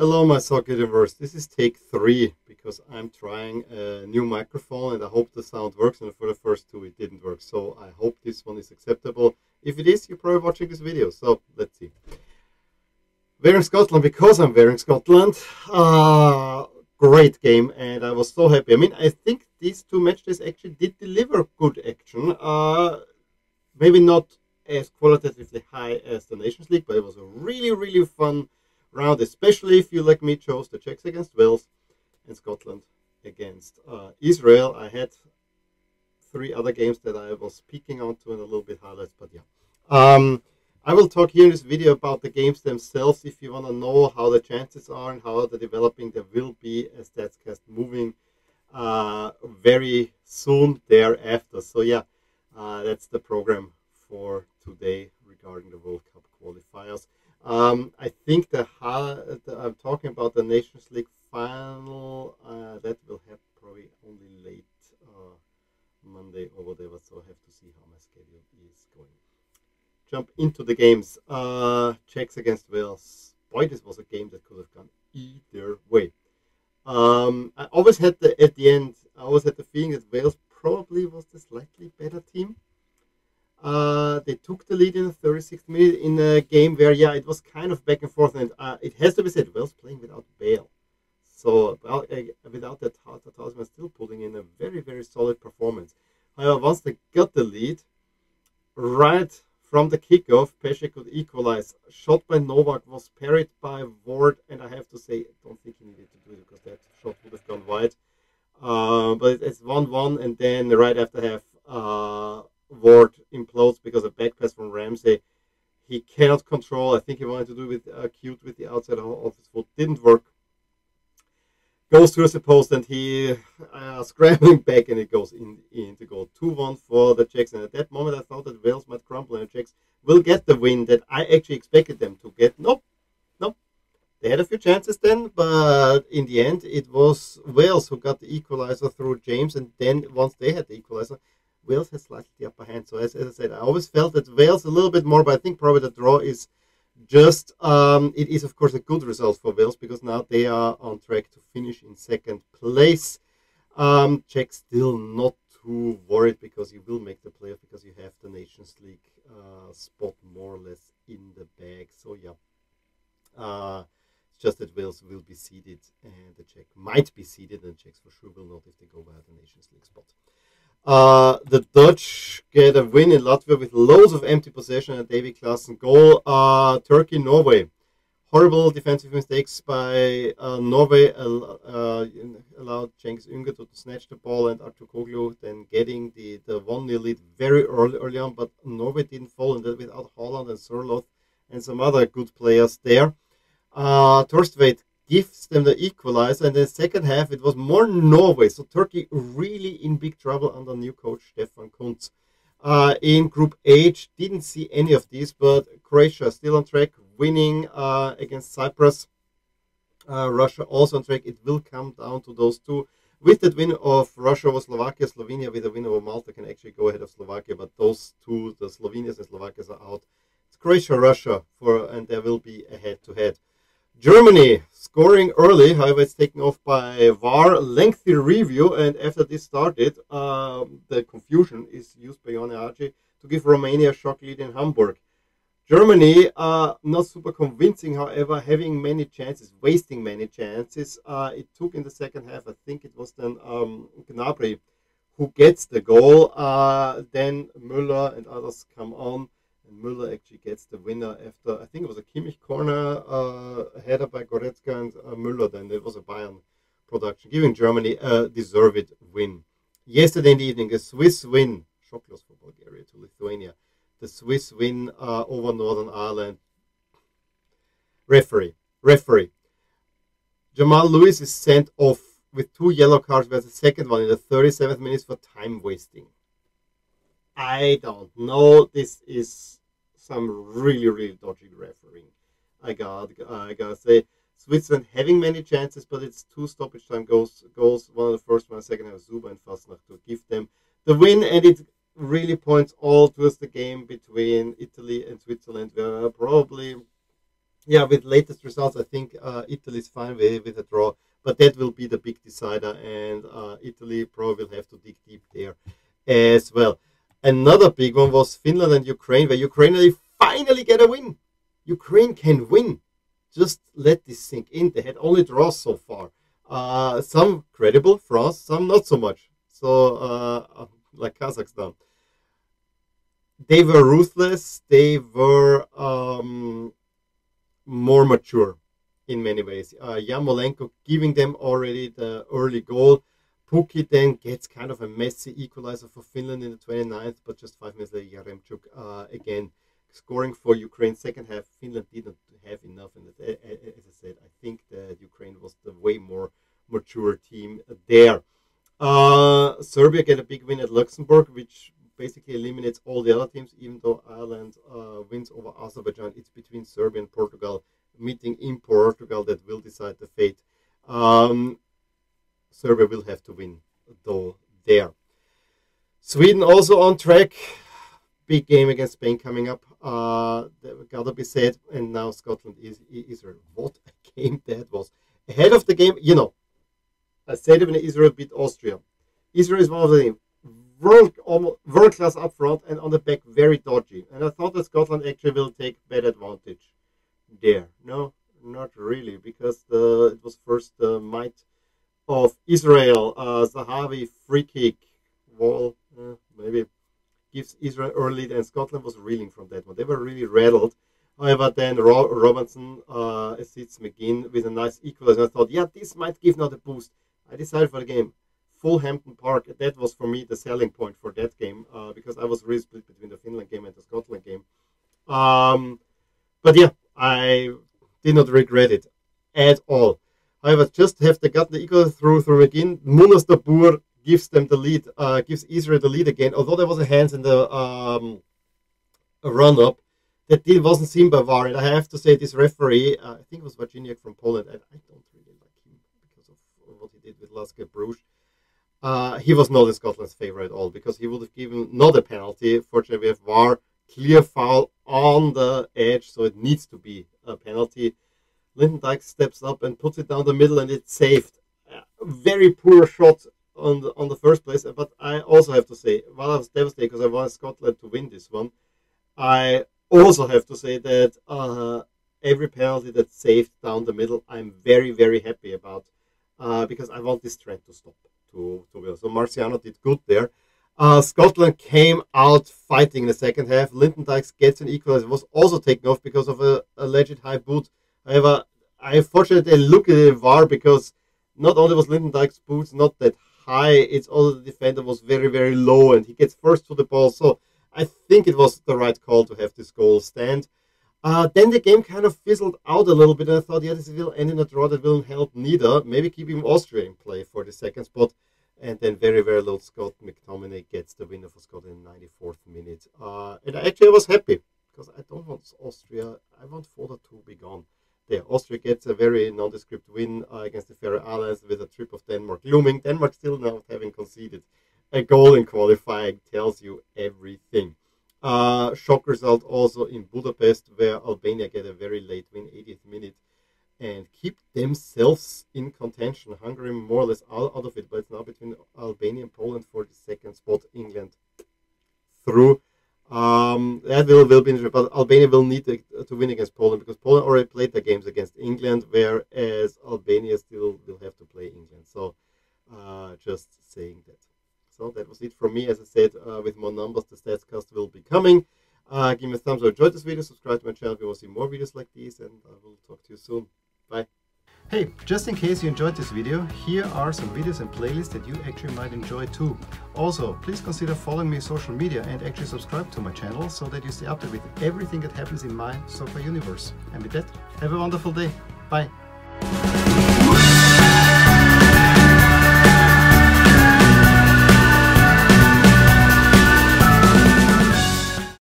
Hello, my soccer universe. This is take three because I'm trying a new microphone and I hope the sound works. And for the first two, it didn't work. So I hope this one is acceptable. If it is, you're probably watching this video. So let's see. Wearing Scotland because I'm wearing Scotland. Uh, great game, and I was so happy. I mean, I think these two matches actually did deliver good action. Uh, maybe not as qualitatively high as the Nations League, but it was a really, really fun round, especially if you, like me, chose the Czechs against Wales and Scotland against uh, Israel. I had three other games that I was speaking on to and a little bit highlights, but yeah. Um, I will talk here in this video about the games themselves. If you want to know how the chances are and how they're developing, there will be a StatsCast moving uh, very soon thereafter. So yeah, uh, that's the program for today regarding the World Cup qualifiers. Um, I think the, the, I'm talking about the Nations League final. Uh, that will happen probably only late uh, Monday or whatever. So I have to see how my schedule is going. Jump into the games. Uh, Czechs against Wales. Boy, this was a game that could have gone either way. Um, I always had the at the end. I always had the feeling that Wales probably was the slightly better team. Uh, they took the lead in the 36th minute in a game where, yeah, it was kind of back and forth. And uh, it has to be said, Wales playing without Bale. So well, uh, without that, Tasman still putting in a very, very solid performance. However, once they got the lead, right from the kickoff, Pešek could equalize. Shot by Novak was parried by Ward, and I have to say, I don't think he needed to do it because that shot would have gone wide. Uh, but it's 1 1, and then right after half, uh, Ward implodes because of back pass from Ramsey. He cannot control. I think he wanted to do with uh, cute with the outside of his foot. Didn't work. Goes towards the post and he uh, scrambling back and it goes in, in to goal. 2 1 for the Czechs. And at that moment, I thought that Wales might crumble and the Czechs will get the win that I actually expected them to get. Nope. Nope. They had a few chances then, but in the end, it was Wales who got the equalizer through James. And then once they had the equalizer, Wales has slightly the upper hand. So as, as I said, I always felt that Wales a little bit more, but I think probably the draw is just um, it is of course a good result for Wales because now they are on track to finish in second place. Um, Czech still not too worried because you will make the playoff because you have the Nations League uh, spot more or less in the bag. So yeah, uh, it's just that Wales will be seeded and the Czech might be seeded and Czechs for sure will not if they go via the Nations League spot. Uh, the Dutch get a win in Latvia with loads of empty possession and Davy Klaassen goal. Uh, Turkey, Norway. Horrible defensive mistakes by uh, Norway uh, allowed Cengiz Ünder to snatch the ball and Aktürkoğlu then getting the, the 1 0 lead very early, early on. But Norway didn't fall, in that without Haaland and Sørloth and some other good players there. Uh, Thorstvedt gives them the equalizer. And then second half, it was more Norway. So Turkey really in big trouble under new coach Stefan Kuntz. Uh, in Group H, didn't see any of these, but Croatia still on track, winning uh, against Cyprus. Uh, Russia also on track. It will come down to those two. With that win of Russia over Slovakia, Slovenia with a win over Malta can actually go ahead of Slovakia, but those two, the Slovenians and Slovakias, are out. It's Croatia, Russia, for and there will be a head-to-head. Germany scoring early, however, it's taken off by VAR. Lengthy review, and after this started, um, the confusion is used by Ianis Hagi to give Romania a shock lead in Hamburg. Germany, uh, not super convincing, however, having many chances, wasting many chances. Uh, it took in the second half, I think it was then um, Gnabry who gets the goal. Uh, then Müller and others come on and Müller actually gets the winner after I think it was a Kimmich corner uh, header by Goretzka and uh, Müller. Then it was a Bayern production, giving Germany a deserved win. Yesterday in the evening, a Swiss win, shock loss for Bulgaria to Lithuania. The Swiss win uh, over Northern Ireland. Referee, referee. Jamal Lewis is sent off with two yellow cards, whereas the second one in the 37th minute for time wasting. I don't know. This is some really, really dodgy refereeing. I got, I gotta say, Switzerland having many chances, but it's two stoppage time goals. Goals one of the first one, second have Zuber and Fassnacht to give them the win, and it really points all towards the game between Italy and Switzerland, where probably yeah, with latest results, I think uh, Italy is fine with, with a draw, but that will be the big decider, and uh, Italy probably will have to dig deep there as well. Another big one was Finland and Ukraine, where Ukraine finally get a win. Ukraine can win. Just let this sink in. They had only draws so far. Uh, some credible, France, some not so much. So, uh, like Kazakhstan. They were ruthless. They were um, more mature in many ways. Uh, Yarmolenko giving them already the early goal. Pukki then gets kind of a messy equalizer for Finland in the 29th, but just five minutes later, Yaremchuk uh, again scoring for Ukraine. Second half, Finland didn't have enough. And as I said, I think that Ukraine was the way more mature team there. Uh, Serbia get a big win at Luxembourg, which basically eliminates all the other teams, even though Ireland uh, wins over Azerbaijan. It's between Serbia and Portugal, meeting in Portugal that will decide the fate. Um, Serbia will have to win, though, there. Sweden also on track. Big game against Spain coming up. Uh, gotta be said. And now Scotland is Israel. What a game that was! Ahead of the game, you know, I said it when Israel beat Austria. Israel is one of the world world class up front and on the back very dodgy. And I thought that Scotland actually will take bad advantage there. No, not really, because the it was first the might of Israel. Uh, Zahavi free kick wall uh, maybe gives Israel early and Scotland was reeling from that one. They were really rattled. However, then Ro- Robinson uh, assists McGinn with a nice equalizer. I thought, yeah, this might give not a boost. I decided for the game Hampden Park, that was for me the selling point for that game uh, because I was really split between the Finland game and the Scotland game. Um, but yeah, I did not regret it at all. However, just have the got the equal through through again. Munas Dabbur gives them the lead, uh, gives Israel the lead again. Although there was a hands in the um, run up, that deal wasn't seen by VAR. And I have to say, this referee, uh, I think it was Virginia from Poland, and I don't really like him because of what he did with Laske Bruges. Uh, he was not in Scotland's favour at all because he would have given not a penalty. Fortunately, we have VAR, clear foul on the edge, so it needs to be a penalty. Lyndon Dykes steps up and puts it down the middle, and it's saved. very poor shot on the on the first place, but I also have to say, while I was devastated because I wanted Scotland to win this one, I also have to say that uh, every penalty that's saved down the middle, I'm very very happy about uh, because I want this trend to stop to, to Will. So Marciano did good there. Uh, Scotland came out fighting in the second half. Lyndon Dykes gets an equalizer. Was also taken off because of a alleged high boot. However, I fortunately look at the VAR because not only was Lyndon Dykes' boots not that high, it's also the defender was very very low and he gets first to the ball. So I think it was the right call to have this goal stand. Uh, then the game kind of fizzled out a little bit, and I thought, yeah, this will end in a draw that will help neither. Maybe keeping Austria in play for the second spot. And then very, very little Scott McTominay gets the winner for Scotland in the 94th minute. Uh, and I actually, was happy because I don't want Austria, I want Foda to be gone. Austria gets a very nondescript win uh, against the Faroe Islands with a trip of Denmark looming. Denmark still not having conceded a goal in qualifying tells you everything. Uh, shock result also in Budapest, where Albania get a very late win, 80th minute, and keep themselves in contention. Hungary more or less out, out of it, but it's now between Albania and Poland for the second spot. England through. Um, that will, will be interesting, but Albania will need to, to, win against Poland because Poland already played their games against England, whereas Albania still will have to play England. So, uh, just saying that. So that was it from me. As I said, uh, with more numbers, the stats StatsCast will be coming. Uh, give me a thumbs up, enjoyed this video, subscribe to my channel if you want to see more videos like these, and I will talk to you soon. Bye. Hey, just in case you enjoyed this video, here are some videos and playlists that you actually might enjoy too. Also, please consider following me on social media and actually subscribe to my channel so that you stay updated with everything that happens in my soccer universe. And with that, have a wonderful day. Bye.